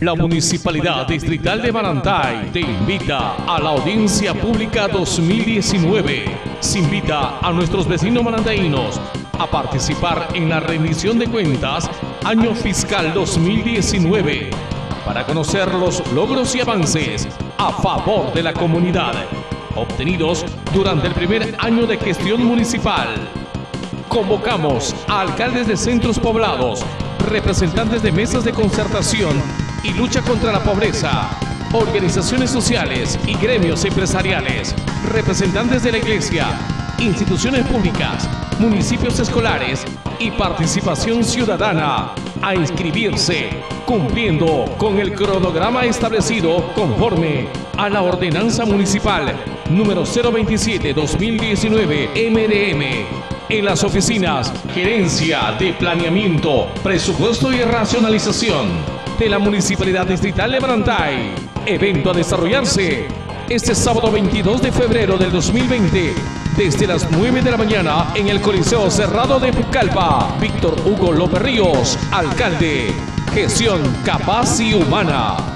La Municipalidad Distrital de Marantay te invita a la Audiencia Pública 2019. Se invita a nuestros vecinos marantainos a participar en la rendición de cuentas año fiscal 2019 para conocer los logros y avances a favor de la comunidad obtenidos durante el primer año de gestión municipal. Convocamos a alcaldes de centros poblados, representantes de mesas de concertación y lucha contra la pobreza, organizaciones sociales y gremios empresariales, representantes de la iglesia, instituciones públicas, municipios escolares y participación ciudadana a inscribirse, cumpliendo con el cronograma establecido conforme a la ordenanza municipal número 027-2019 MDM en las oficinas Gerencia de Planeamiento, Presupuesto y Racionalización de la Municipalidad Distrital de Brantay. Evento a desarrollarse este sábado 22 de febrero del 2020 desde las 9 de la mañana en el Coliseo Cerrado de Pucallpa. Víctor Hugo López Ríos, alcalde. Gestión capaz y humana.